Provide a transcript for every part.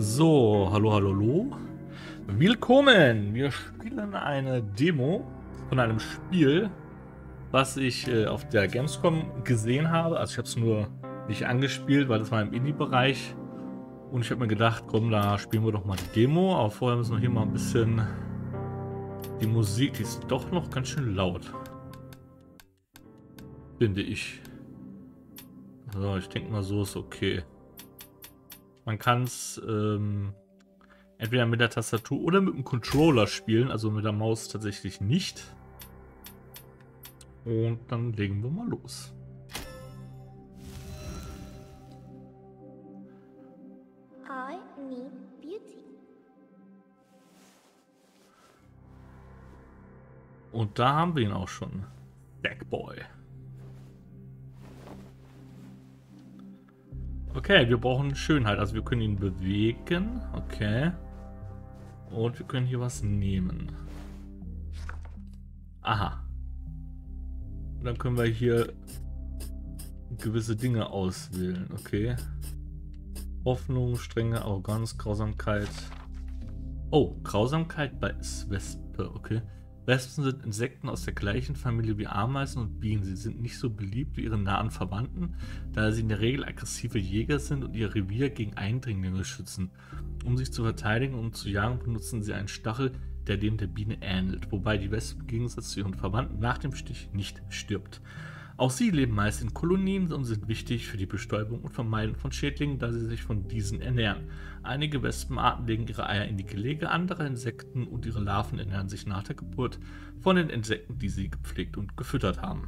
So, hallo, hallo, hallo. Willkommen! Wir spielen eine Demo von einem Spiel, was ich äh, auf der Gamescom gesehen habe. Also ich habe es nur nicht angespielt, weil das war im Indie-Bereich. Und ich habe mir gedacht, komm, da spielen wir doch mal die Demo. Aber vorher müssen wir hier mal ein bisschen... Die Musik, die ist doch noch ganz schön laut. Finde ich. So, ich denke mal, so ist okay. Man kann es ähm, entweder mit der Tastatur oder mit dem Controller spielen, also mit der Maus tatsächlich nicht. Und dann legen wir mal los. Und da haben wir ihn auch schon. Backboy. Okay, wir brauchen Schönheit. Also wir können ihn bewegen. Okay. Und wir können hier was nehmen. Aha. Und dann können wir hier gewisse Dinge auswählen. Okay. Hoffnung, Strenge, Arroganz, Grausamkeit. Oh, Grausamkeit bei Wespe. Okay. Wespen sind Insekten aus der gleichen Familie wie Ameisen und Bienen. Sie sind nicht so beliebt wie ihre nahen Verwandten, da sie in der Regel aggressive Jäger sind und ihr Revier gegen Eindringlinge schützen. Um sich zu verteidigen und zu jagen, benutzen sie einen Stachel, der dem der Biene ähnelt, wobei die Wespe im Gegensatz zu ihren Verwandten nach dem Stich nicht stirbt. Auch sie leben meist in Kolonien und sind wichtig für die Bestäubung und Vermeiden von Schädlingen, da sie sich von diesen ernähren. Einige Wespenarten legen ihre Eier in die Gelege, andere Insekten und ihre Larven ernähren sich nach der Geburt von den Insekten, die sie gepflegt und gefüttert haben.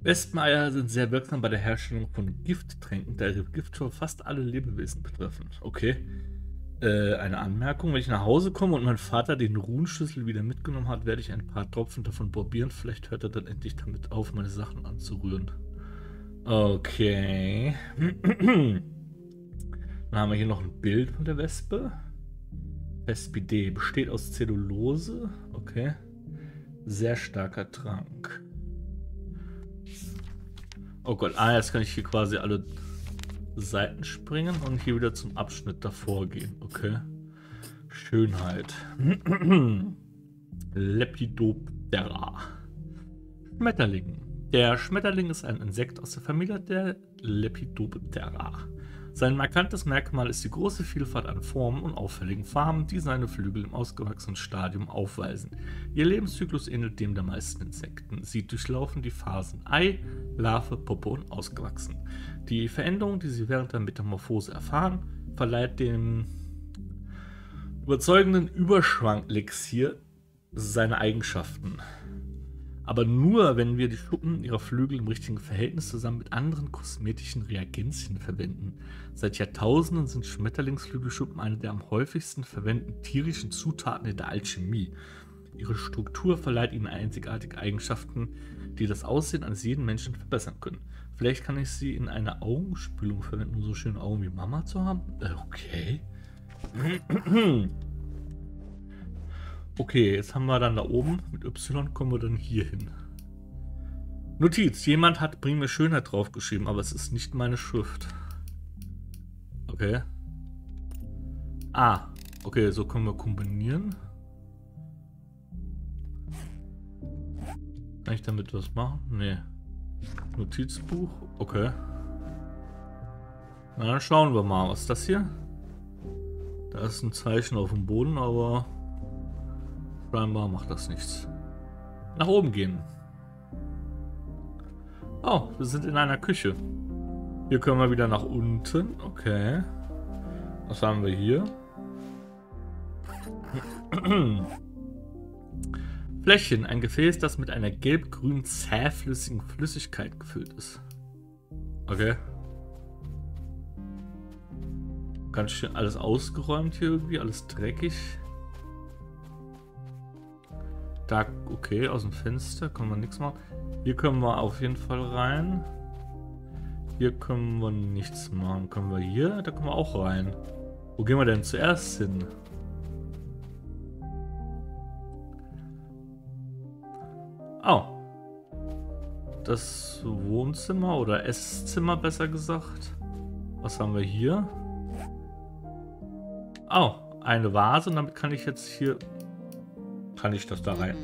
Wespeneier sind sehr wirksam bei der Herstellung von Gifttränken, da ihre Giftstoffe fast alle Lebewesen betreffen. Okay. Äh, eine Anmerkung, wenn ich nach Hause komme und mein Vater den Ruhenschlüssel wieder mitgenommen hat, werde ich ein paar Tropfen davon probieren. Vielleicht hört er dann endlich damit auf, meine Sachen anzurühren. Okay. dann haben wir hier noch ein Bild von der Wespe. Vespide besteht aus Zellulose. Okay. Sehr starker Trank. Oh Gott, ah, jetzt kann ich hier quasi alle Seiten springen und hier wieder zum Abschnitt davor gehen. Okay. Schönheit. Lepidoptera. Schmetterling. Der Schmetterling ist ein Insekt aus der Familie der Lepidoptera. Sein markantes Merkmal ist die große Vielfalt an Formen und auffälligen Farben, die seine Flügel im ausgewachsenen Stadium aufweisen. Ihr Lebenszyklus ähnelt dem der meisten Insekten. Sie durchlaufen die Phasen Ei, Larve, Puppe und ausgewachsen. Die Veränderung, die sie während der Metamorphose erfahren, verleiht dem überzeugenden Überschwang-Elixier seine Eigenschaften aber nur, wenn wir die Schuppen ihrer Flügel im richtigen Verhältnis zusammen mit anderen kosmetischen Reagenzien verwenden. Seit Jahrtausenden sind Schmetterlingsflügelschuppen eine der am häufigsten verwendeten tierischen Zutaten in der Alchemie. Ihre Struktur verleiht ihnen einzigartige Eigenschaften, die das Aussehen eines jeden Menschen verbessern können. Vielleicht kann ich sie in einer Augenspülung verwenden, um so schöne Augen wie Mama zu haben? Äh, okay. Okay, jetzt haben wir dann da oben mit Y kommen wir dann hier hin. Notiz, jemand hat Bring mir Schönheit draufgeschrieben, aber es ist nicht meine Schrift. Okay. Ah, okay, so können wir kombinieren. Kann ich damit was machen? Nee. Notizbuch, okay. Na, dann schauen wir mal. Was ist das hier? Da ist ein Zeichen auf dem Boden, aber Scheinbar macht das nichts. Nach oben gehen. Oh, wir sind in einer Küche. Hier können wir wieder nach unten. Okay. Was haben wir hier? Fläschchen, ein Gefäß, das mit einer gelb-grün zähflüssigen Flüssigkeit gefüllt ist. Okay. Ganz schön alles ausgeräumt hier irgendwie, alles dreckig. Da, okay, aus dem Fenster können wir nichts machen. Hier können wir auf jeden Fall rein. Hier können wir nichts machen. Können wir hier? Da können wir auch rein. Wo gehen wir denn zuerst hin? Oh. Das Wohnzimmer oder Esszimmer besser gesagt. Was haben wir hier? Oh, eine Vase und damit kann ich jetzt hier... Kann ich das da rein?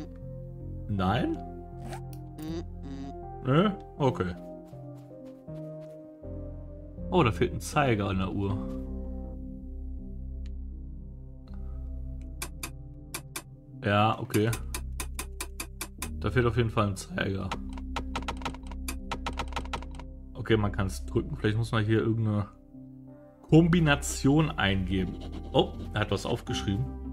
Nein? Nö? Okay. Oh, da fehlt ein Zeiger an der Uhr. Ja, okay. Da fehlt auf jeden Fall ein Zeiger. Okay, man kann es drücken. Vielleicht muss man hier irgendeine Kombination eingeben. Oh, er hat was aufgeschrieben.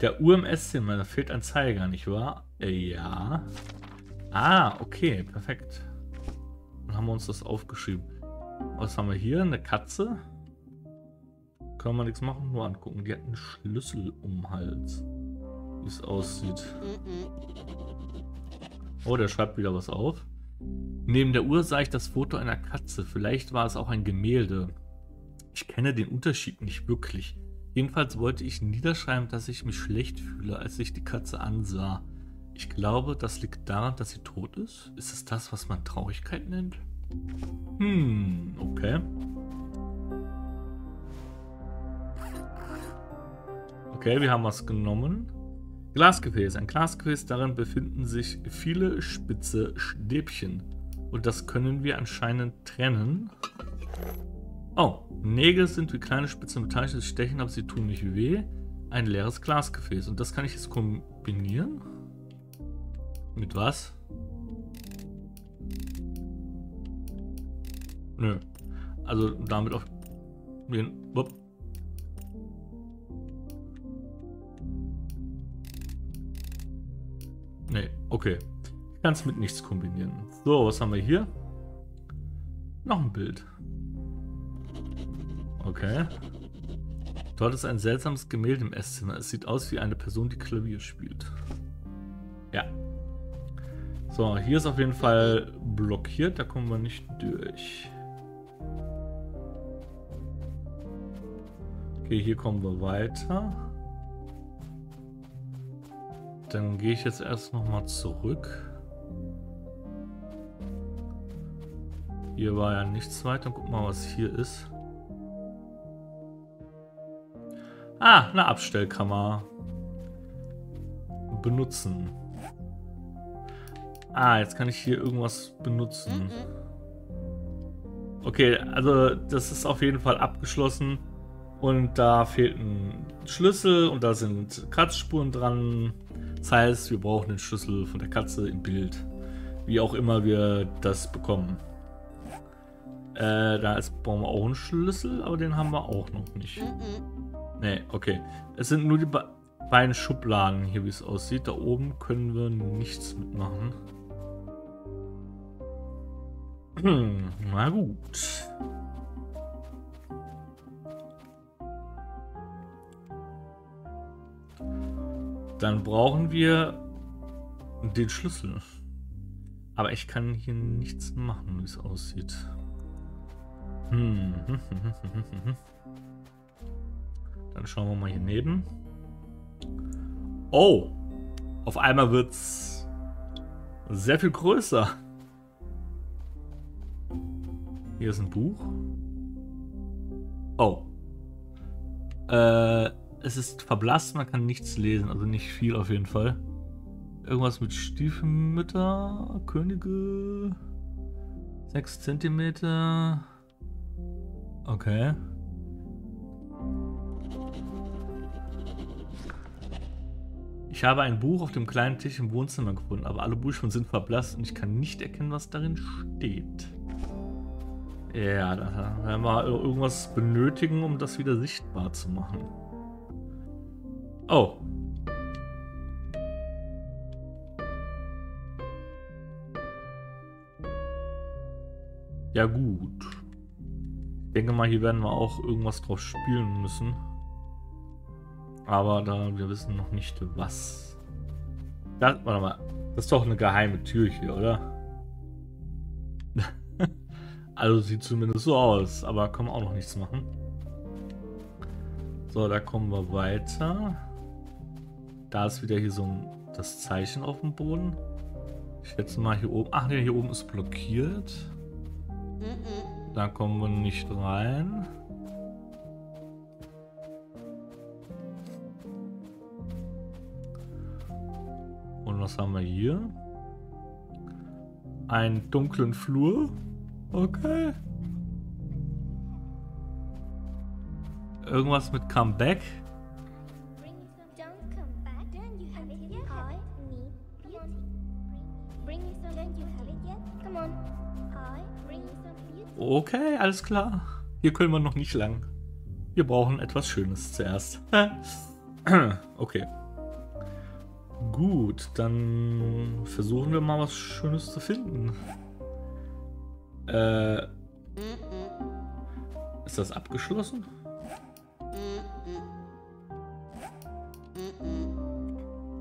Der Esszimmer, da fehlt ein Zeiger, nicht wahr? Äh, ja. Ah, okay, perfekt. Dann haben wir uns das aufgeschrieben. Was haben wir hier? Eine Katze. Kann man nichts machen, nur angucken. Die hat einen Schlüssel um den Hals. Wie es aussieht. Oh, der schreibt wieder was auf. Neben der Uhr sah ich das Foto einer Katze. Vielleicht war es auch ein Gemälde. Ich kenne den Unterschied nicht wirklich. Jedenfalls wollte ich niederschreiben, dass ich mich schlecht fühle, als ich die Katze ansah. Ich glaube, das liegt daran, dass sie tot ist. Ist es das, was man Traurigkeit nennt? Hm, okay. Okay, wir haben was genommen. Glasgefäß. Ein Glasgefäß, darin befinden sich viele spitze Stäbchen. Und das können wir anscheinend trennen. Oh, Nägel sind wie kleine spitze metallische Stechen, aber sie tun nicht weh. Ein leeres Glasgefäß. Und das kann ich jetzt kombinieren? Mit was? Nö. Also damit auf den. Wupp. Nee, okay. Ich kann es mit nichts kombinieren. So, was haben wir hier? Noch ein Bild. Okay. Dort ist ein seltsames Gemälde im Esszimmer. Es sieht aus wie eine Person, die Klavier spielt. Ja, so, hier ist auf jeden Fall blockiert, da kommen wir nicht durch. Okay, hier kommen wir weiter. Dann gehe ich jetzt erst nochmal zurück. Hier war ja nichts weiter. Guck mal, was hier ist. Ah, eine Abstellkammer. Benutzen. Ah, jetzt kann ich hier irgendwas benutzen. Mhm. Okay, also das ist auf jeden Fall abgeschlossen. Und da fehlt ein Schlüssel und da sind Kratzspuren dran. Das heißt, wir brauchen den Schlüssel von der Katze im Bild. Wie auch immer wir das bekommen. Äh, da ist, brauchen wir auch einen Schlüssel, aber den haben wir auch noch nicht. Mhm. Ne, okay. Es sind nur die beiden Schubladen hier, wie es aussieht. Da oben können wir nichts mitmachen. Na gut. Dann brauchen wir den Schlüssel. Aber ich kann hier nichts machen, wie es aussieht. Hm. Dann schauen wir mal hier neben. Oh! Auf einmal wird es sehr viel größer. Hier ist ein Buch. Oh. Äh, es ist verblasst, man kann nichts lesen, also nicht viel auf jeden Fall. Irgendwas mit Stiefmütter, Könige. 6 cm. Okay. Ich habe ein Buch auf dem kleinen Tisch im Wohnzimmer gefunden, aber alle Buchstaben sind verblasst und ich kann nicht erkennen, was darin steht. Ja, da werden wir irgendwas benötigen, um das wieder sichtbar zu machen. Oh. Ja gut. Ich denke mal, hier werden wir auch irgendwas drauf spielen müssen. Aber da wir wissen noch nicht was. Da, warte mal. Das ist doch eine geheime Tür hier, oder? Also sieht zumindest so aus, aber kann man auch noch nichts machen. So, da kommen wir weiter. Da ist wieder hier so ein, das Zeichen auf dem Boden. Ich schätze mal hier oben. Ach ne, hier oben ist blockiert. Da kommen wir nicht rein. Was haben wir hier? Einen dunklen Flur. Okay. Irgendwas mit Comeback. Okay, alles klar. Hier können wir noch nicht lang. Wir brauchen etwas Schönes zuerst. okay. Gut, dann versuchen wir mal was Schönes zu finden. Äh, ist das abgeschlossen?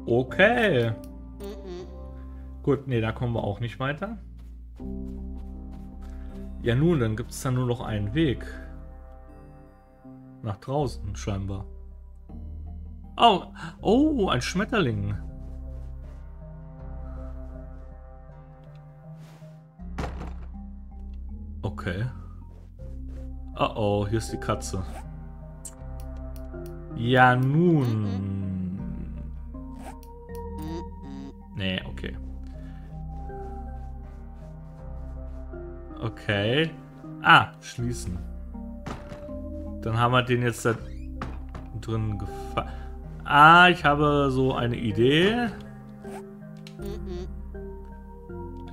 Okay. Gut, nee, da kommen wir auch nicht weiter. Ja nun, dann gibt es da nur noch einen Weg. Nach draußen scheinbar. Oh, oh, ein Schmetterling. Okay. Oh oh, hier ist die Katze. Ja nun. Nee, okay. Okay. Ah, schließen. Dann haben wir den jetzt da drin gefangen. Ah, ich habe so eine Idee.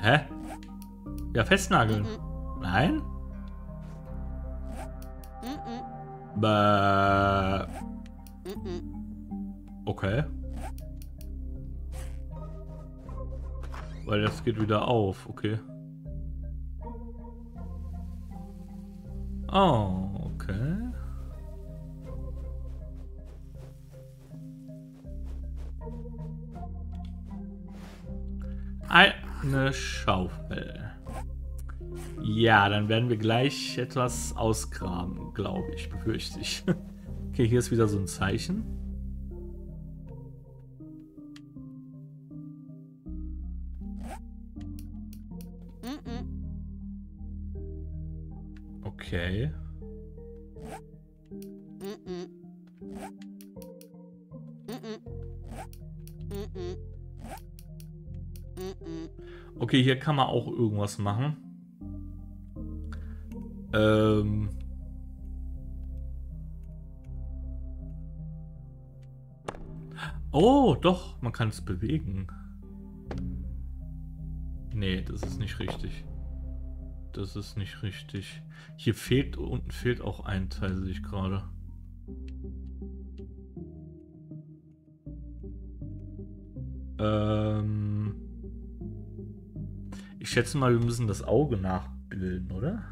Hä? Ja, festnageln. Nein? Bäh. Okay. Weil das geht wieder auf, okay. Oh, okay. Eine Schaufel. Ja, dann werden wir gleich etwas ausgraben, glaube ich, befürchte ich. Okay, hier ist wieder so ein Zeichen. Okay. Okay, hier kann man auch irgendwas machen. Ähm. Oh, doch, man kann es bewegen. Nee, das ist nicht richtig. Das ist nicht richtig. Hier fehlt, unten fehlt auch ein Teil, sehe ich gerade. Ähm. Ich schätze mal, wir müssen das Auge nachbilden, oder?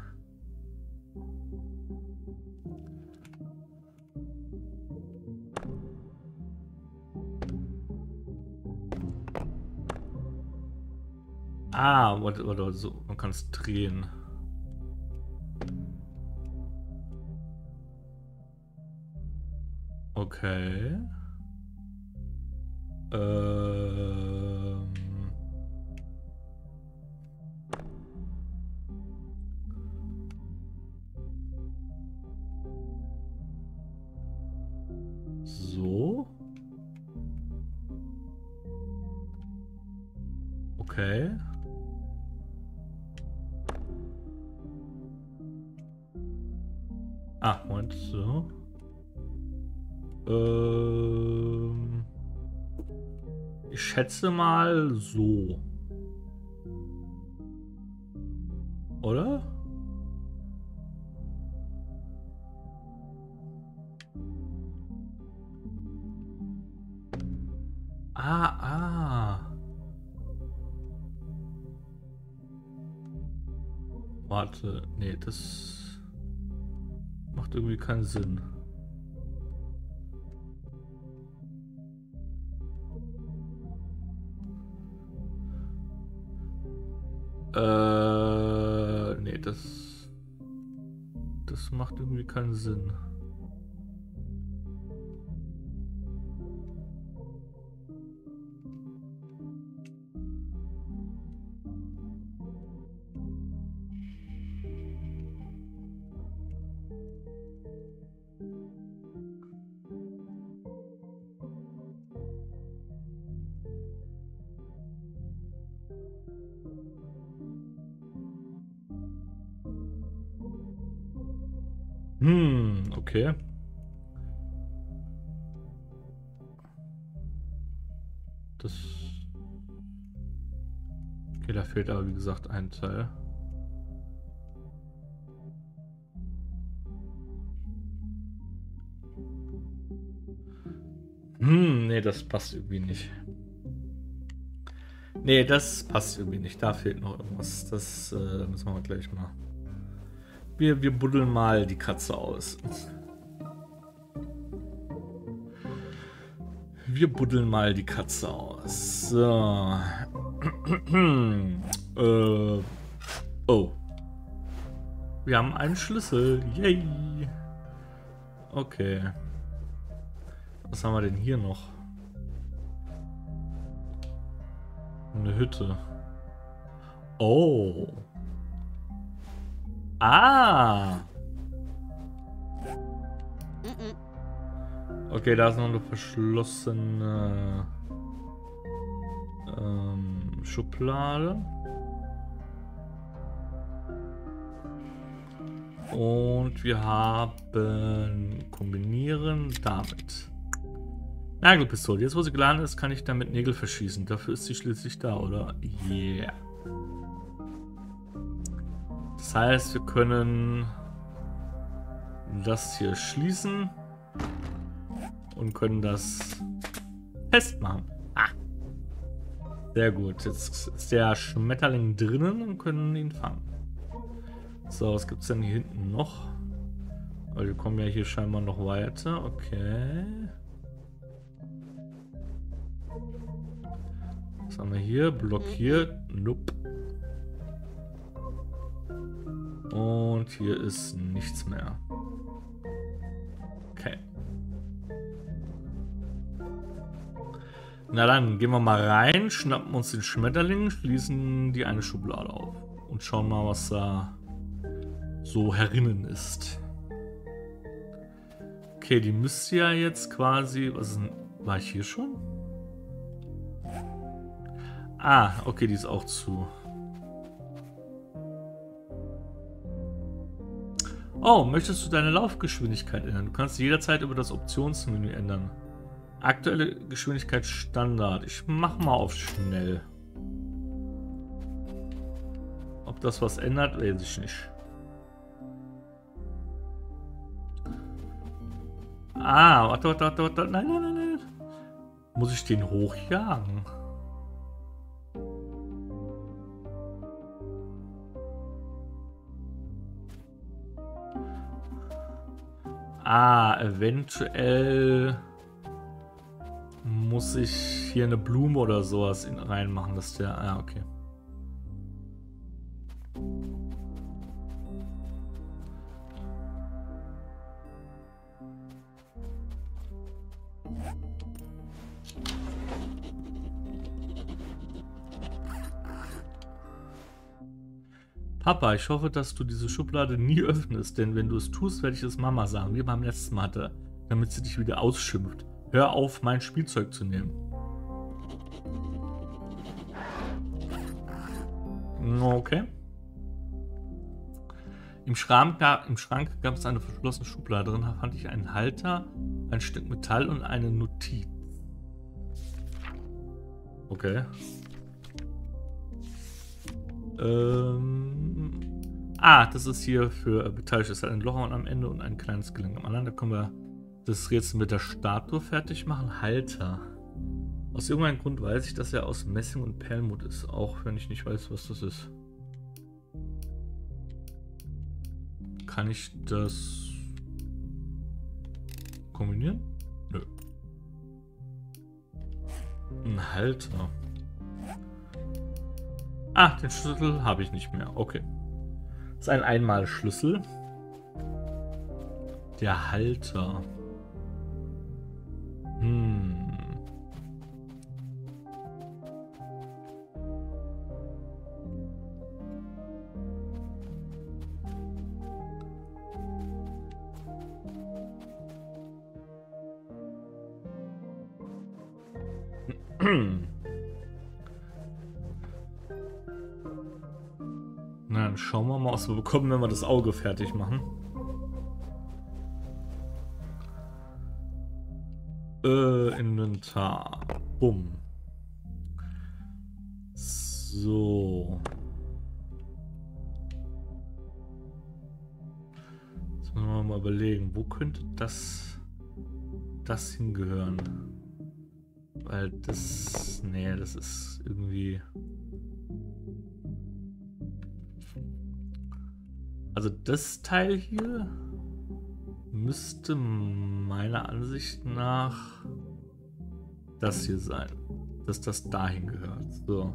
Ah, oder, oder so, man kann es drehen. Okay. Ähm. Schätze mal so. Oder? Ah, ah. Warte, nee, das macht irgendwie keinen Sinn. Äh, nee, das das macht irgendwie keinen Sinn. Hm, okay. Das... Okay, da fehlt aber wie gesagt ein Teil. Hm, nee, das passt irgendwie nicht. Nee, das passt irgendwie nicht. Da fehlt noch irgendwas. Das äh, müssen wir gleich mal. Wir, wir buddeln mal die Katze aus. Wir buddeln mal die Katze aus. So. äh. Oh. Wir haben einen Schlüssel. Yay. Okay. Was haben wir denn hier noch? Eine Hütte. Oh. Ah. Okay, da ist noch eine verschlossene ähm, Schublade. Und wir haben kombinieren damit. Nagelpistole. Jetzt, wo sie geladen ist, kann ich damit Nägel verschießen. Dafür ist sie schließlich da, oder? Yeah. Das heißt, wir können das hier schließen und können das festmachen. Ah. Sehr gut. Jetzt ist der Schmetterling drinnen und können ihn fangen. So, was gibt es denn hier hinten noch? Weil wir kommen ja hier scheinbar noch weiter. Okay. Was haben wir hier? Blockiert. Nope. Und hier ist nichts mehr. Okay. Na dann, gehen wir mal rein, schnappen uns den Schmetterling, schließen die eine Schublade auf und schauen mal, was da so herinnen ist. Okay, die müsste ja jetzt quasi... Was ist denn, war ich hier schon? Ah, okay, die ist auch zu. Oh, möchtest du deine Laufgeschwindigkeit ändern? Du kannst jederzeit über das Optionsmenü ändern. Aktuelle Geschwindigkeit Standard. Ich mach mal auf schnell. Ob das was ändert, weiß ich nicht. Ah, warte, warte, warte, warte. Nein, nein, nein, nein. Muss ich den hochjagen? Ah, eventuell muss ich hier eine Blume oder sowas in, reinmachen, dass der... Ah, okay. Papa, ich hoffe, dass du diese Schublade nie öffnest, denn wenn du es tust, werde ich es Mama sagen, wie beim letzten Mal hatte, damit sie dich wieder ausschimpft. Hör auf, mein Spielzeug zu nehmen. Okay. Im Schrank, gab es eine verschlossene Schublade. Drin fand ich einen Halter, ein Stück Metall und eine Notiz. Okay. Ähm, ah, das ist hier für beteiligt. Es hat ein Loch am Ende und ein kleines Gelenk am anderen. Da können wir das Rätsel mit der Statue fertig machen. Halter. Aus irgendeinem Grund weiß ich, dass er aus Messing und Perlmutt ist, auch wenn ich nicht weiß, was das ist. Kann ich das kombinieren? Nö. Ein Halter. Ah, den Schlüssel habe ich nicht mehr. Okay. Das ist ein Einmalschlüssel. Der Halter. Hm. bekommen, wenn wir das Auge fertig machen. Äh, Inventar. Bumm. So. Jetzt müssen wir mal überlegen, wo könnte das das hingehören? Weil das. Nee, das ist irgendwie. Also das Teil hier müsste meiner Ansicht nach das hier sein. Dass das dahin gehört. So.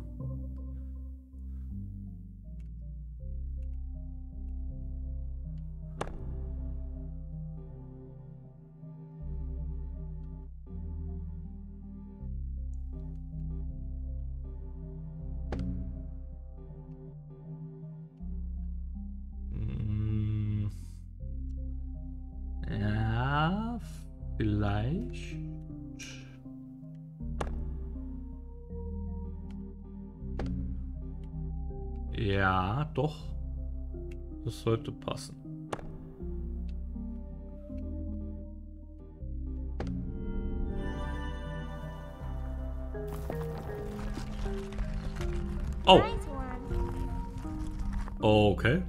Sollte passen. Oh, okay.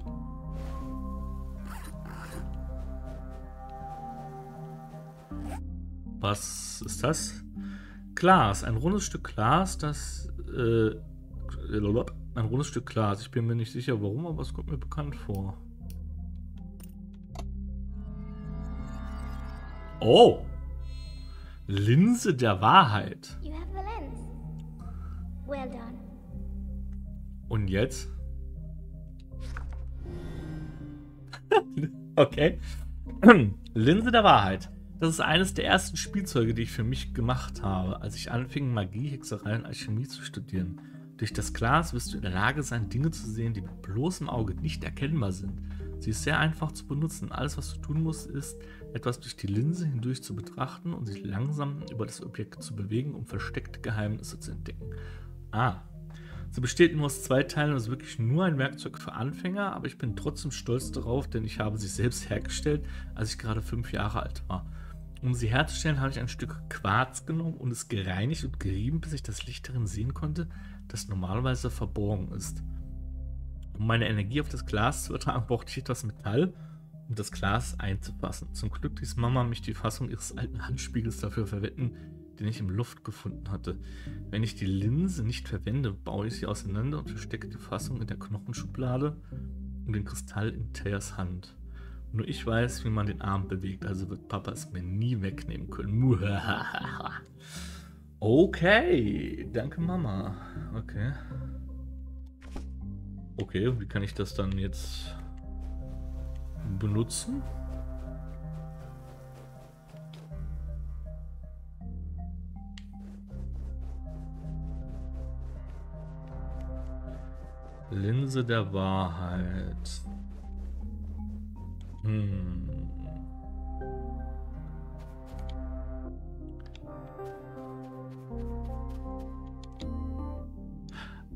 Was ist das? Glas, ein rundes Stück Glas, das äh, ein rundes Stück Glas. Ich bin mir nicht sicher, warum, aber es kommt mir bekannt vor. Oh! Linse der Wahrheit. You have the lens. Well done. Und jetzt? okay. Linse der Wahrheit. Das ist eines der ersten Spielzeuge, die ich für mich gemacht habe, als ich anfing, Magie, Hexerei und Alchemie zu studieren. Durch das Glas wirst du in der Lage sein, Dinge zu sehen, die mit bloßem Auge nicht erkennbar sind. Sie ist sehr einfach zu benutzen. Alles, was du tun musst, ist, etwas durch die Linse hindurch zu betrachten und sich langsam über das Objekt zu bewegen, um versteckte Geheimnisse zu entdecken. Ah. Sie besteht nur aus zwei Teilen und ist wirklich nur ein Werkzeug für Anfänger, aber ich bin trotzdem stolz darauf, denn ich habe sie selbst hergestellt, als ich gerade fünf Jahre alt war. Um sie herzustellen, habe ich ein Stück Quarz genommen und es gereinigt und gerieben, bis ich das Licht darin sehen konnte, das normalerweise verborgen ist. Um meine Energie auf das Glas zu übertragen, brauchte ich etwas Metall, um das Glas einzufassen. Zum Glück ließ Mama mich die Fassung ihres alten Handspiegels dafür verwenden, den ich im Luft gefunden hatte. Wenn ich die Linse nicht verwende, baue ich sie auseinander und verstecke die Fassung in der Knochenschublade und den Kristall in Thayers Hand. Nur ich weiß, wie man den Arm bewegt, also wird Papa es mir nie wegnehmen können. Okay, danke Mama. Okay. Okay, wie kann ich das dann jetzt benutzen? Linse der Wahrheit. Hm.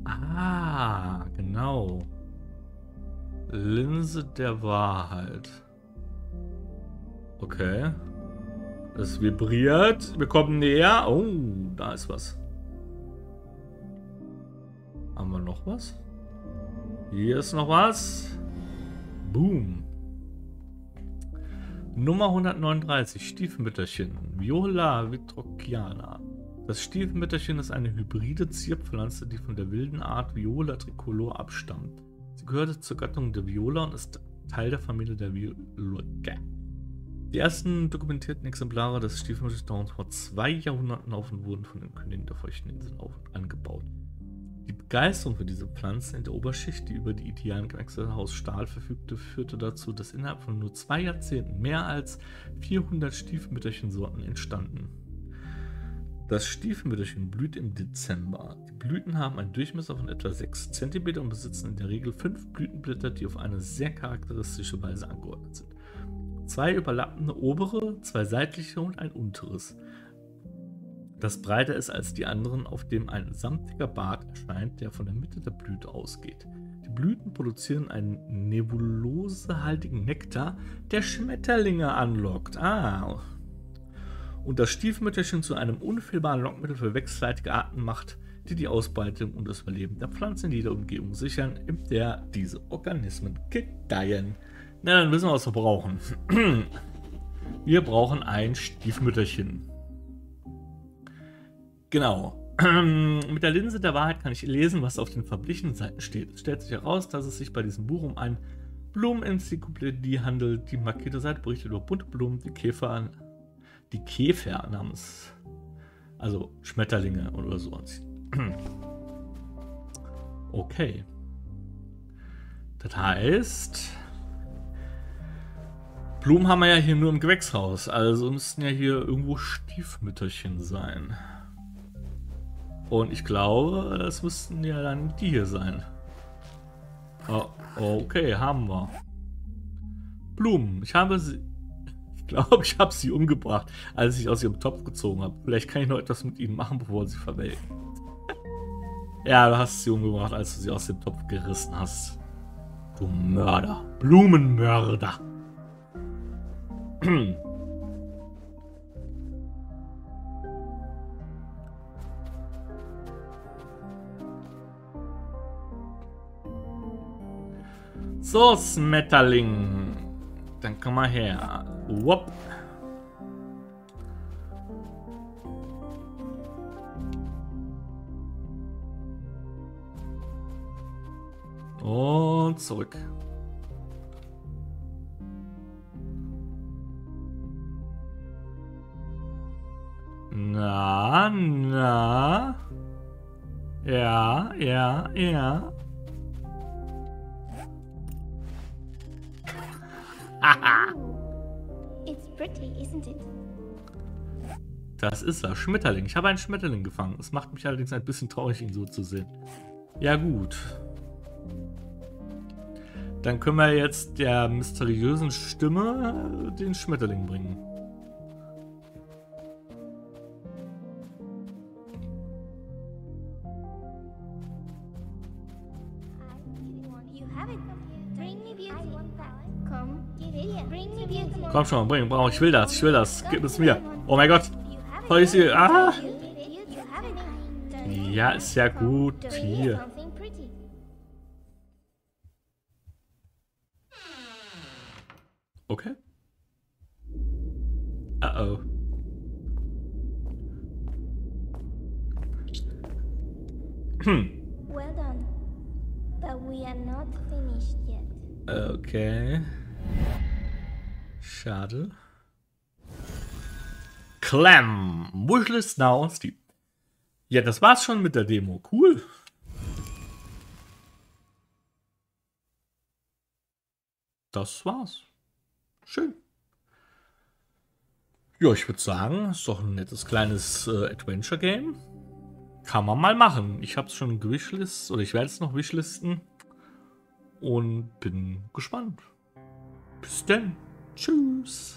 Ah, genau. Linse der Wahrheit. Okay. Es vibriert. Wir kommen näher. Oh, da ist was. Haben wir noch was? Hier ist noch was. Boom. Nummer 139, Stiefmütterchen, Viola vitrociana. Das Stiefmütterchen ist eine hybride Zierpflanze, die von der wilden Art Viola tricolor abstammt. Sie gehörte zur Gattung der Viola und ist Teil der Familie der Violacea. Die ersten dokumentierten Exemplare des Stiefmütterchens vor zwei Jahrhunderten auf und wurden von den Königen der Feuchten Inseln auf angebaut. Die Begeisterung für diese Pflanzen in der Oberschicht, die über die idealen Gewächse Haus Stahl verfügte, führte dazu, dass innerhalb von nur zwei Jahrzehnten mehr als 400 Stiefmütterchensorten entstanden. Das Stiefmütterchen blüht im Dezember. Die Blüten haben einen Durchmesser von etwa 6 cm und besitzen in der Regel fünf Blütenblätter, die auf eine sehr charakteristische Weise angeordnet sind. Zwei überlappende obere, zwei seitliche und ein unteres das breiter ist als die anderen, auf dem ein samtiger Bart erscheint, der von der Mitte der Blüte ausgeht. Die Blüten produzieren einen nebulosehaltigen Nektar, der Schmetterlinge anlockt. Ah. Und das Stiefmütterchen zu einem unfehlbaren Lockmittel für wechselseitige Arten macht, die die Ausbreitung und das Überleben der Pflanzen in jeder Umgebung sichern, in der diese Organismen gedeihen. Na, dann wissen wir, was wir brauchen. Wir brauchen ein Stiefmütterchen. Genau. Mit der Linse der Wahrheit kann ich lesen, was auf den verblichenen Seiten steht. Es stellt sich heraus, dass es sich bei diesem Buch um ein Blumenenzyklopädie handelt. Die markierte Seite berichtet über bunte Blumen, die Käfer, die Käfer namens, also Schmetterlinge oder so. Okay. Das heißt, Blumen haben wir ja hier nur im Gewächshaus, also müssten ja hier irgendwo Stiefmütterchen sein. Und ich glaube, das müssten ja dann die hier sein. Oh, okay, haben wir. Blumen. Ich habe sie... Ich glaube, ich habe sie umgebracht, als ich aus ihrem Topf gezogen habe. Vielleicht kann ich noch etwas mit ihnen machen, bevor sie verwelken. ja, du hast sie umgebracht, als du sie aus dem Topf gerissen hast. Du Mörder. Blumenmörder. So, Smetterling. Dann komm mal her. Whoop. Und zurück. Na, na. Ja, ja, ja. Isn't it? Das ist er, Schmetterling. Ich habe einen Schmetterling gefangen. Es macht mich allerdings ein bisschen traurig, ihn so zu sehen. Ja gut. Dann können wir jetzt der mysteriösen Stimme den Schmetterling bringen. Komm schon, bring, brauch, ich will das, ich will das. Gib es mir. Oh mein Gott. Soll ich sie... Ah! Ja, ist ja gut. Hier. Okay. Uh-oh. Hm. Well done. But we are not finished yet. Okay. Schade. Clam. Wishlist now on Steam. Ja, das war's schon mit der Demo. Cool. Das war's. Schön. Ja, ich würde sagen, ist doch ein nettes kleines äh, Adventure-Game. Kann man mal machen. Ich habe es schon gewishlist oder ich werde es noch wishlisten und bin gespannt. Bis dann. Tschüss.